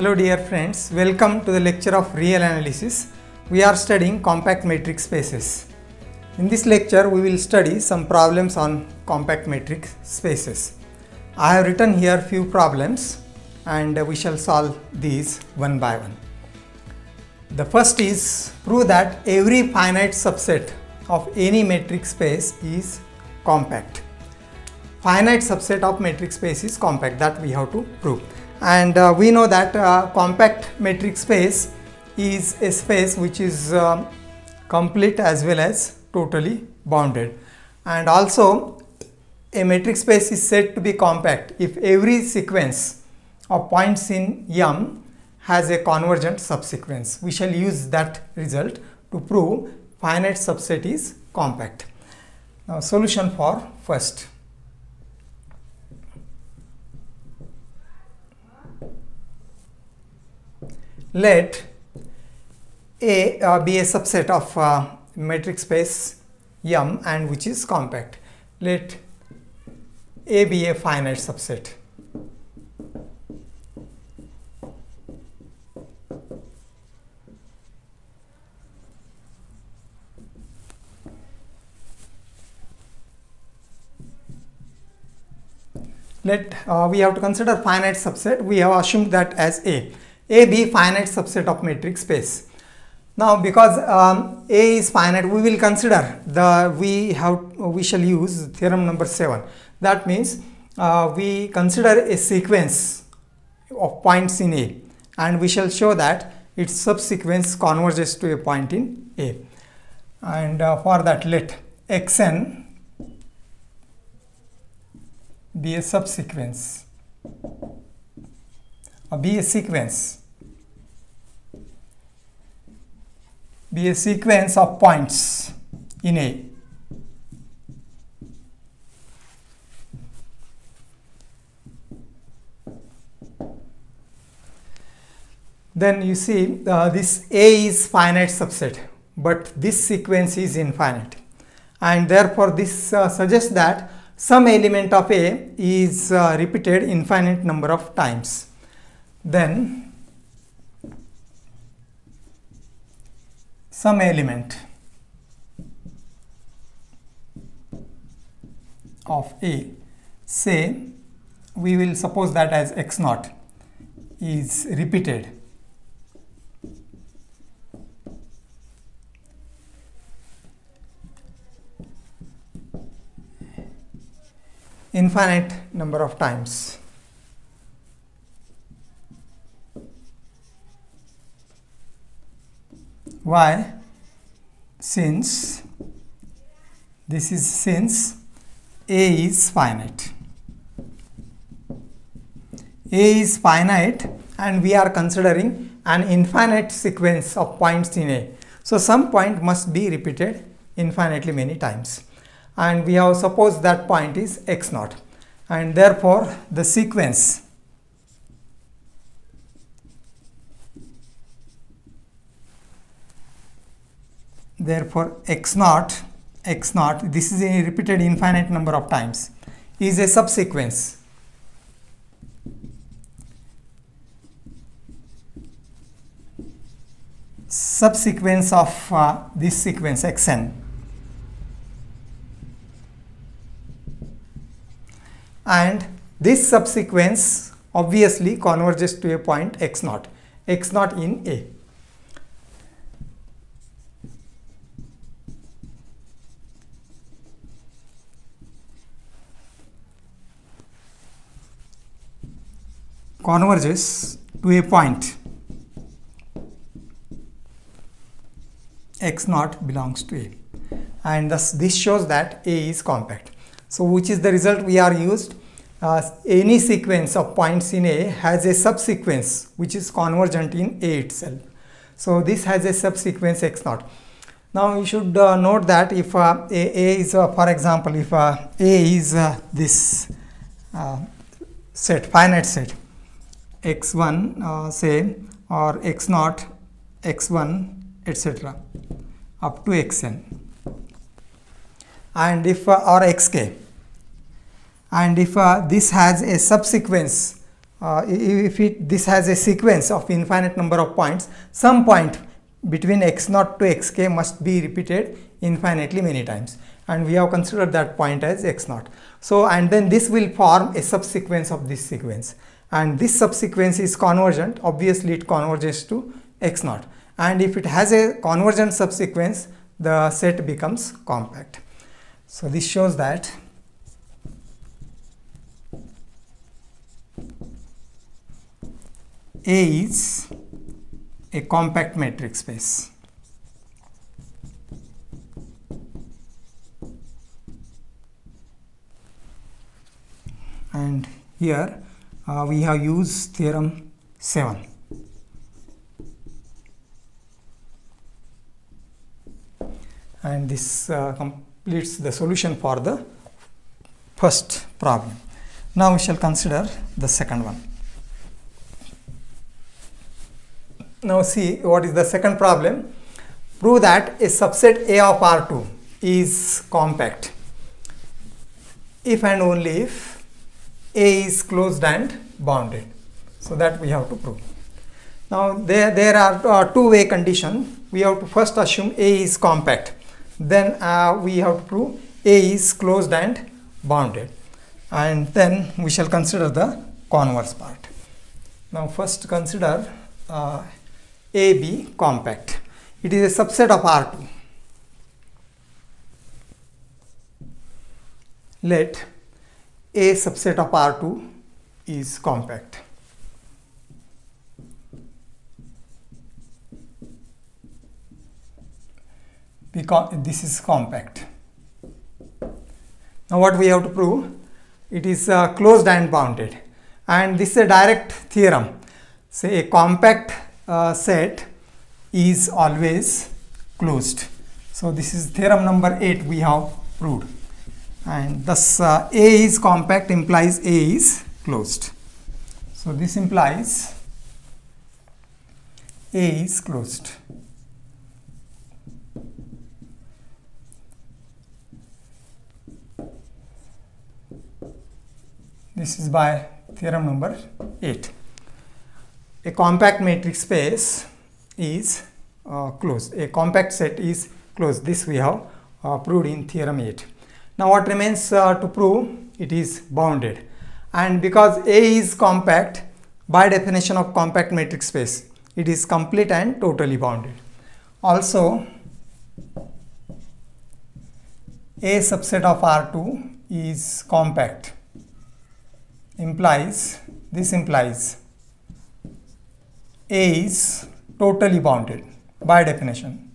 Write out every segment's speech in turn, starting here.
Hello dear friends, welcome to the lecture of real analysis. We are studying compact metric spaces. In this lecture we will study some problems on compact metric spaces. I have written here few problems and we shall solve these one by one. The first is prove that every finite subset of any metric space is compact. Finite subset of metric space is compact that we have to prove and uh, we know that uh, compact metric space is a space which is uh, complete as well as totally bounded and also a metric space is said to be compact if every sequence of points in M has a convergent subsequence. We shall use that result to prove finite subset is compact. Now solution for first. Let A uh, be a subset of uh, metric space M and which is compact. Let A be a finite subset. Let uh, we have to consider finite subset. We have assumed that as A. A be finite subset of metric space. Now because um, A is finite we will consider the we have we shall use theorem number 7 that means uh, we consider a sequence of points in A and we shall show that its subsequence converges to a point in A. And uh, for that let xn be a subsequence or be a sequence be a sequence of points in A. Then you see uh, this A is finite subset but this sequence is infinite and therefore this uh, suggests that some element of A is uh, repeated infinite number of times. Then some element of A. Say we will suppose that as x naught is repeated. Infinite number of times why? Since this is since a is finite. A is finite and we are considering an infinite sequence of points in a. So some point must be repeated infinitely many times. And we have supposed that point is x naught. And therefore the sequence therefore x naught x naught this is a repeated infinite number of times is a subsequence. Subsequence of uh, this sequence xn. And this subsequence obviously converges to a point x naught x naught in a converges to a point. X naught belongs to a. And thus this shows that a is compact. So which is the result we are used? Uh, any sequence of points in a has a subsequence which is convergent in a itself. So this has a subsequence x naught. Now you should uh, note that if uh, a, a is uh, for example if uh, a is uh, this set finite set x1 uh, say or x0 x1 etc up to xn. And if uh, or xk. And if uh, this has a subsequence uh, if it, this has a sequence of infinite number of points, some point between x0 to xk must be repeated infinitely many times. And we have considered that point as x0. So and then this will form a subsequence of this sequence and this subsequence is convergent obviously it converges to x naught and if it has a convergent subsequence the set becomes compact. So this shows that A is a compact metric space. And here uh, we have used theorem 7. And this uh, completes the solution for the first problem. Now we shall consider the second one. Now see what is the second problem. Prove that a subset A of R2 is compact if and only if A is closed and bounded. So that we have to prove. Now there, there are uh, two way condition. We have to first assume A is compact. Then uh, we have to prove A is closed and bounded. And then we shall consider the converse part. Now first consider uh, AB compact. It is a subset of R2. Let A subset of R2 is compact. Because this is compact. Now what we have to prove? It is uh, closed and bounded. And this is a direct theorem. Say a compact uh, set is always closed. So this is theorem number 8 we have proved and thus uh, A is compact implies A is closed. So this implies A is closed. This is by theorem number 8 a compact metric space is uh, closed. A compact set is closed. This we have uh, proved in theorem 8. Now what remains uh, to prove? It is bounded. And because A is compact, by definition of compact metric space, it is complete and totally bounded. Also, A subset of R2 is compact implies this implies a is totally bounded by definition.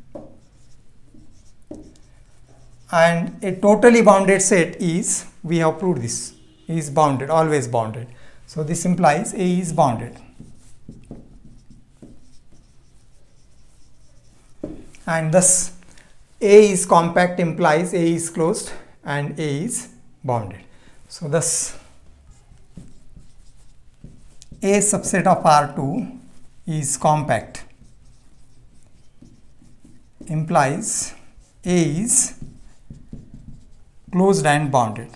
And a totally bounded set is, we have proved this, is bounded, always bounded. So this implies A is bounded. And thus A is compact implies A is closed and A is bounded. So thus A subset of R2 is compact implies A is closed and bounded.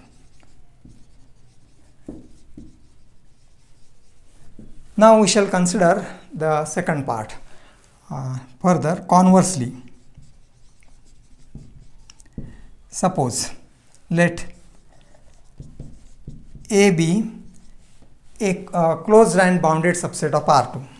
Now we shall consider the second part. Uh, further, conversely, suppose let A be a uh, closed and bounded subset of R2.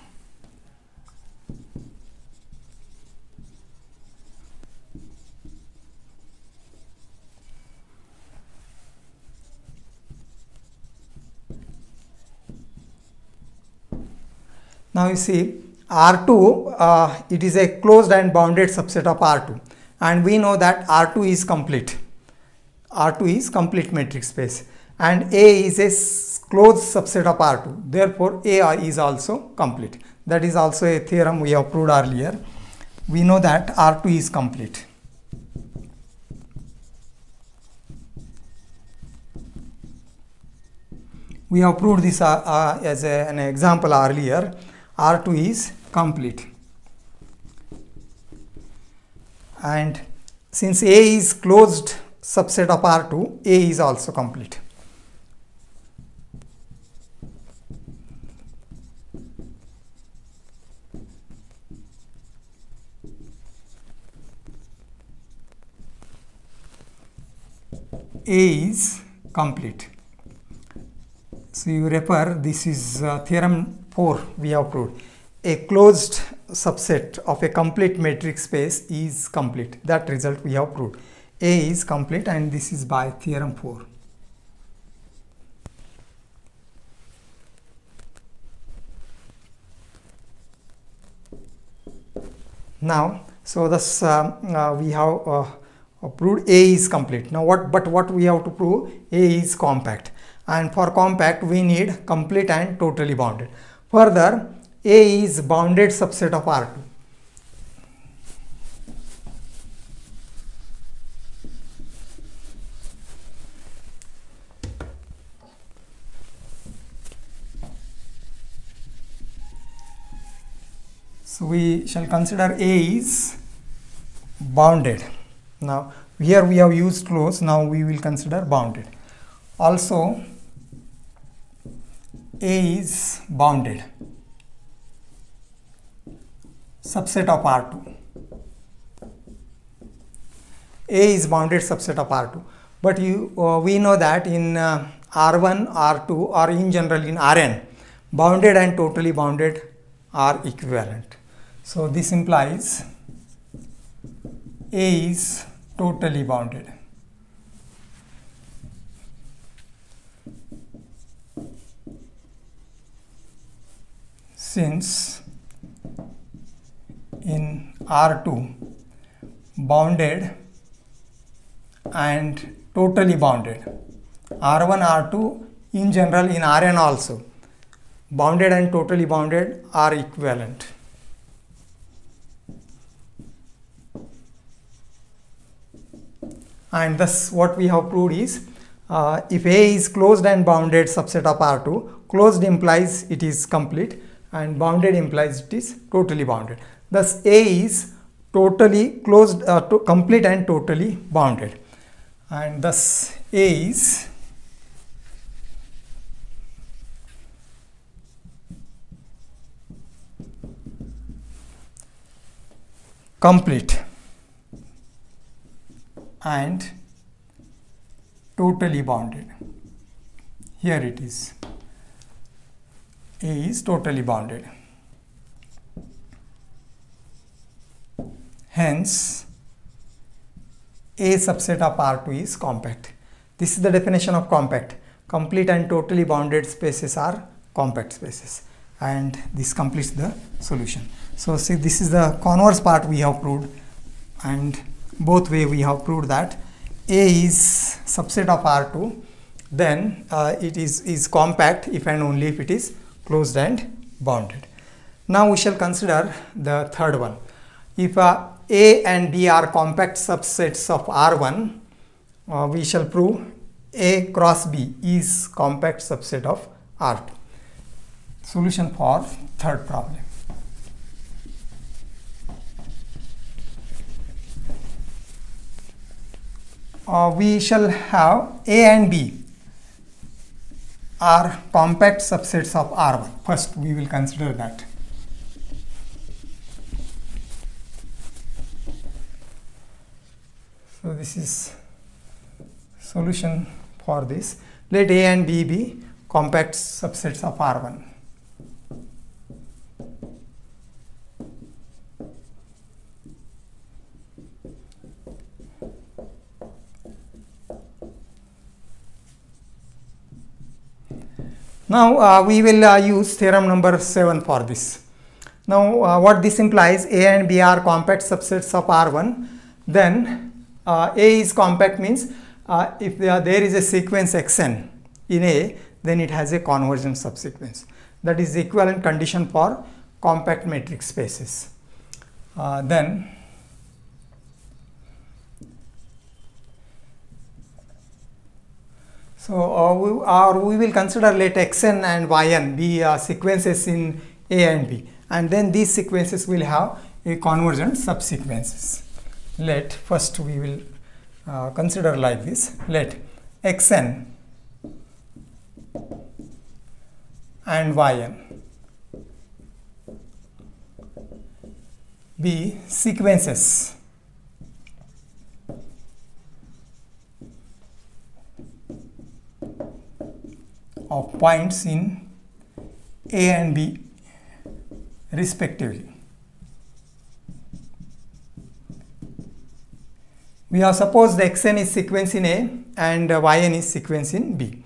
Now you see R2 uh, it is a closed and bounded subset of R2 and we know that R2 is complete. R2 is complete metric space and A is a closed subset of R2 therefore A is also complete. That is also a theorem we have proved earlier. We know that R2 is complete. We have proved this uh, uh, as a, an example earlier R2 is complete. And since A is closed subset of R2, A is also complete. A is complete. So you refer this is uh, theorem 4 we have proved. A closed subset of a complete metric space is complete. That result we have proved. A is complete and this is by theorem 4. Now, so thus uh, uh, we have uh, proved A is complete. Now what, but what we have to prove? A is compact and for compact we need complete and totally bounded. Further, A is bounded subset of R2. So we shall consider A is bounded. Now here we have used closed, now we will consider bounded. Also A is bounded subset of R2. A is bounded subset of R2 but you uh, we know that in uh, R1, R2 or in general in Rn bounded and totally bounded are equivalent. So this implies A is totally bounded. Since in R2 bounded and totally bounded. R1 R2 in general in Rn also bounded and totally bounded are equivalent. And thus what we have proved is uh, if A is closed and bounded subset of R2 closed implies it is complete and bounded implies it is totally bounded thus A is totally closed uh, to complete and totally bounded and thus A is complete and totally bounded. Here it is. A is totally bounded. Hence, A subset of R2 is compact. This is the definition of compact. Complete and totally bounded spaces are compact spaces and this completes the solution. So see this is the converse part we have proved and both way we have proved that A is subset of R2 then uh, it is, is compact if and only if it is closed and bounded. Now we shall consider the third one. If uh, A and B are compact subsets of R1 uh, we shall prove A cross B is compact subset of R2. Solution for third problem. uh, we shall have A and B are compact subsets of R1. First, we will consider that. So, this is solution for this. Let A and B be compact subsets of R1. Now uh, we will uh, use theorem number 7 for this. Now uh, what this implies A and B are compact subsets of R1 then A is compact means if there, is a sequence xn in A then it has a convergent subsequence that is equivalent condition for compact metric spaces. Uh, then So, uh, we, or we will consider let xn and yn be uh, sequences in A and B. And then these sequences will have a convergent subsequences. Let first we will uh, consider like this. Let xn and yn be sequences points in A and B respectively. We have supposed the xn is sequence in A and yn is sequence in B.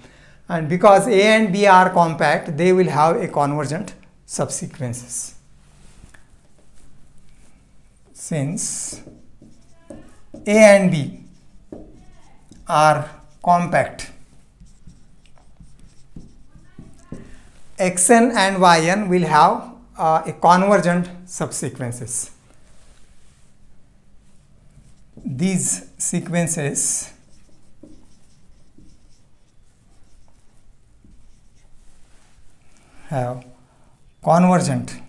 And because A and B are compact, they will have a convergent subsequences. Since A and B are compact, xn and yn will have uh, a convergent subsequences. These sequences have convergent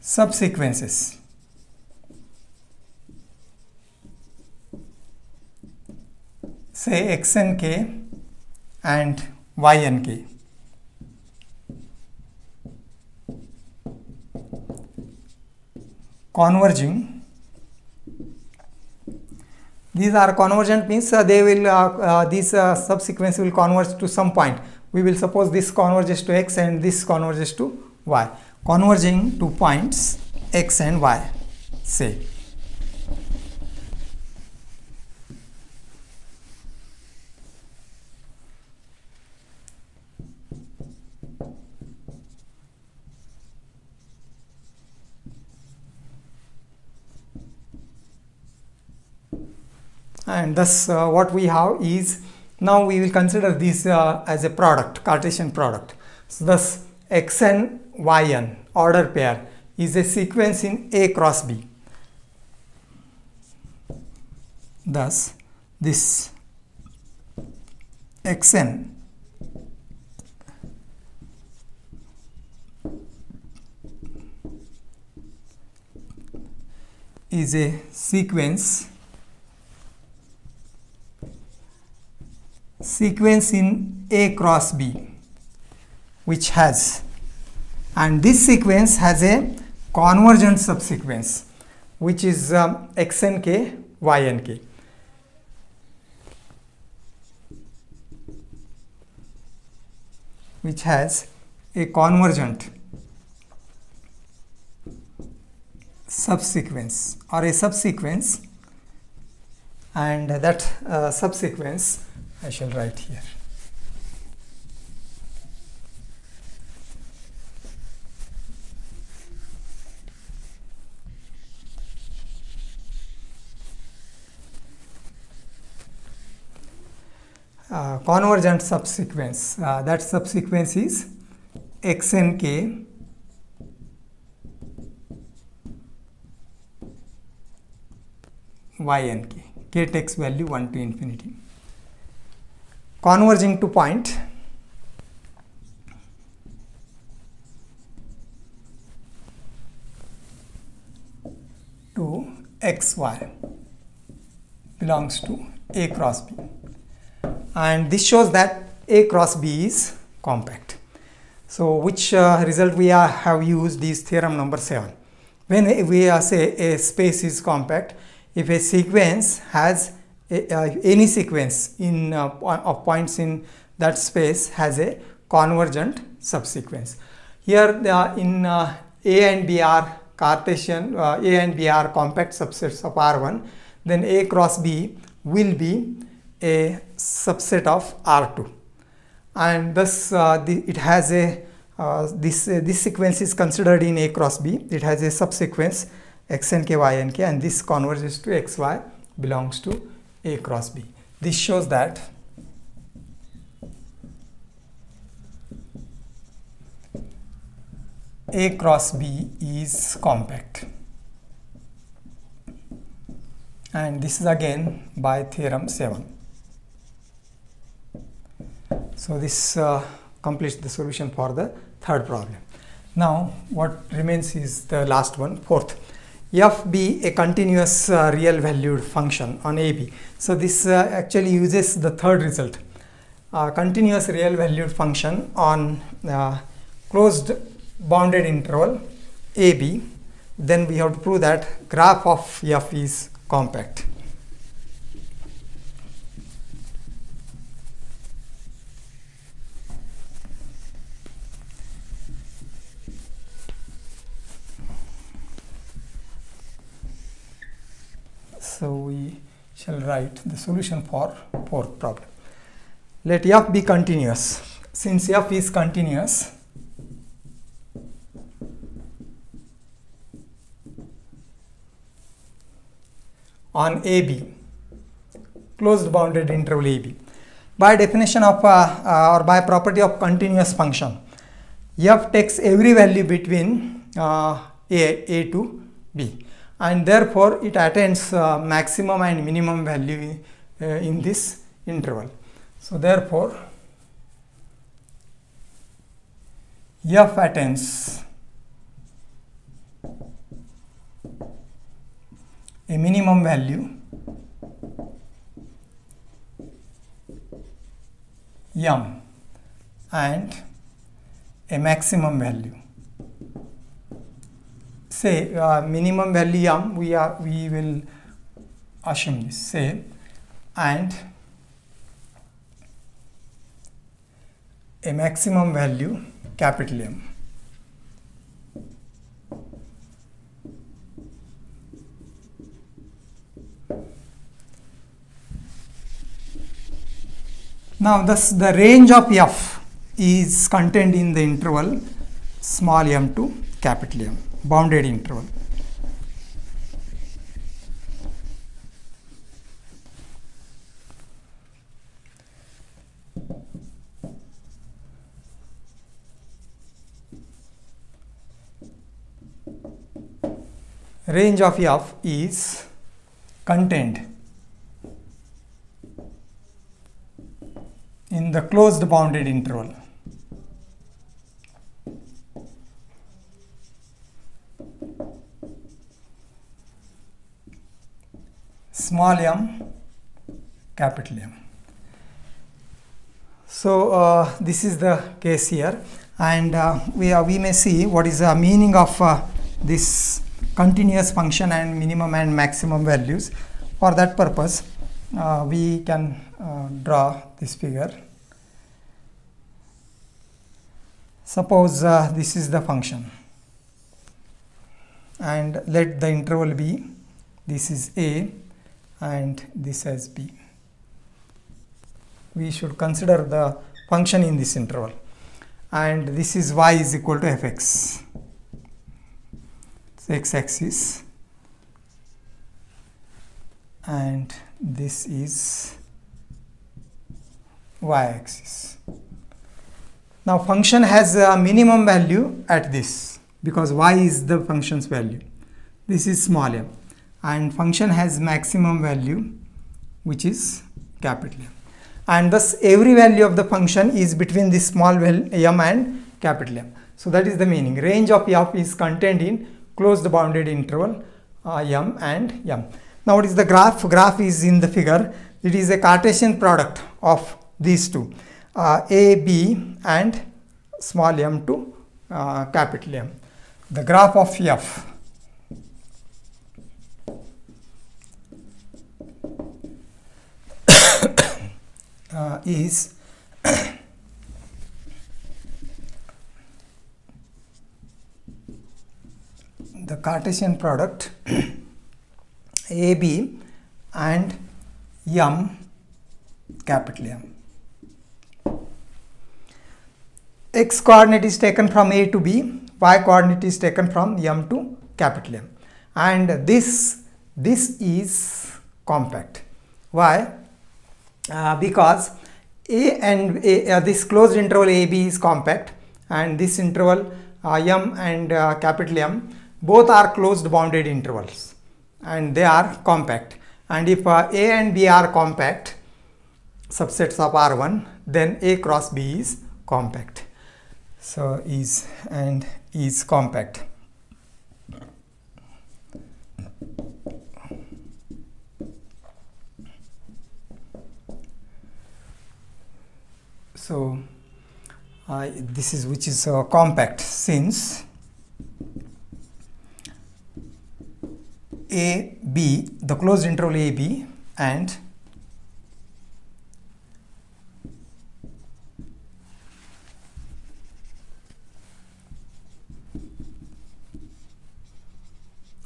subsequences. say xnk and ynk. Converging. These are convergent means uh, they will uh, uh, uh, subsequence will converge to some point. We will suppose this converges to x and this converges to y. Converging to points x and y. Say. And thus uh, what we have is now we will consider this uh, as a product Cartesian product. So thus xn yn order pair is a sequence in A cross B. Thus this xn is a sequence sequence in A cross B which has and this sequence has a convergent subsequence which is um, xnk ynk which has a convergent subsequence or a subsequence and that uh, subsequence I shall write here. Uh, convergent subsequence. Uh, that subsequence is xnk ynk k takes value 1 to infinity converging to point to xy belongs to A cross B and this shows that A cross B is compact. So which uh, result we are, have used is theorem number 7. When we say a space is compact, if a sequence has any sequence in uh, of points in that space has a convergent subsequence. Here in uh, A and B are Cartesian, A and B are compact subsets of R1, then A cross B will be a subset of R2 and thus uh, the, it has a uh, this uh, this sequence is considered in A cross B it has a subsequence xnk ynk and this converges to xy belongs to a cross B. This shows that A cross B is compact and this is again by theorem 7. So this uh, completes the solution for the third problem. Now what remains is the last one, fourth f be a continuous uh, real valued function on AB. So this uh, actually uses the third result. Uh, continuous real valued function on uh, closed bounded interval AB. Then we have to prove that graph of f is compact. So we shall write the solution for fourth problem. Let f be continuous. Since f is continuous, on AB, closed bounded interval AB. By definition of uh, uh, or by property of continuous function, f takes every value between uh, a, a to b and therefore it attains uh, maximum and minimum value uh, in this interval. So therefore f attains a minimum value m and a maximum value say uh, minimum value m we are we will assume this. Say and a maximum value capital M. Now thus the range of f is contained in the interval small m to capital M, bounded interval. Range of f is contained in the closed bounded interval. Small m, capital M. So uh, this is the case here, and uh, we uh, we may see what is the meaning of uh, this continuous function and minimum and maximum values. For that purpose, uh, we can uh, draw this figure. Suppose this is the function and let the interval be this is a and this as b. We should consider the function in this interval and this is y is equal to fx. It's x axis and this is y-axis. Now function has a minimum value at this because y is the function's value. This is small m and function has maximum value which is capital M. And thus every value of the function is between this small m and capital M. So that is the meaning. Range of f is contained in closed bounded interval uh, m and m. Now what is the graph? Graph is in the figure. It is a Cartesian product of these two uh, a b and small m to uh, capital M. The graph of f uh, is the Cartesian product AB and M capital M. X coordinate is taken from A to B, Y coordinate is taken from M to capital M. And this, this is compact. Why? Uh, because A and A, uh, this closed interval AB is compact and this interval uh, M and uh, capital M both are closed bounded intervals and they are compact. And if uh, A and B are compact subsets of R1 then A cross B is compact. So is and is compact so uh, this is which is uh, compact since a b the closed interval a b and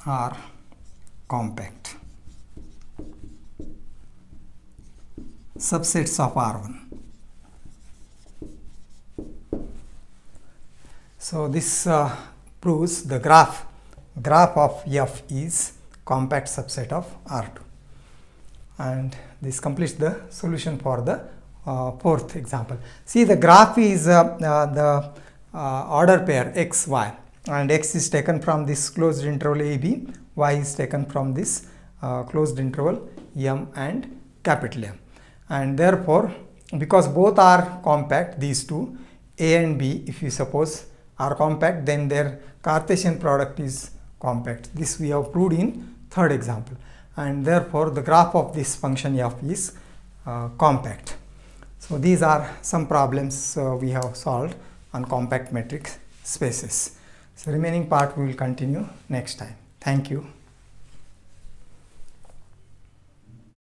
are compact subsets of R1. So this uh, proves the graph. Graph of F is compact subset of R2 and this completes the solution for the uh, fourth example. See the graph is uh, uh, the uh, order pair x y. And x is taken from this closed interval a b y is taken from this uh, closed interval M and capital M. And therefore because both are compact these two A and B if you suppose are compact then their Cartesian product is compact. This we have proved in third example and therefore the graph of this function f is uh, compact. So these are some problems uh, we have solved on compact metric spaces. So remaining part we will continue next time. Thank you.